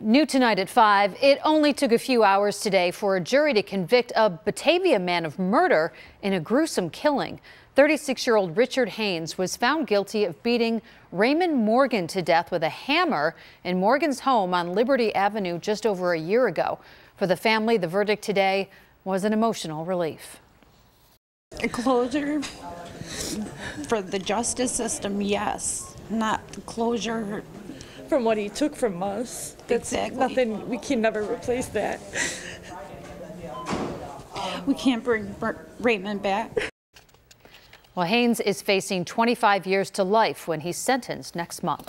New tonight at 5, it only took a few hours today for a jury to convict a Batavia man of murder in a gruesome killing. 36-year-old Richard Hanes was found guilty of beating Raymond Morgan to death with a hammer in Morgan's home on Liberty Avenue just over a year ago. For the family, the verdict today was an emotional relief. A closure for the justice system, yes. Not closure from what he took from us. That's Exactly. nothing, we can never replace that. we can't bring Raymond back. Well, Hanes is facing 25 years to life when he's sentenced next month.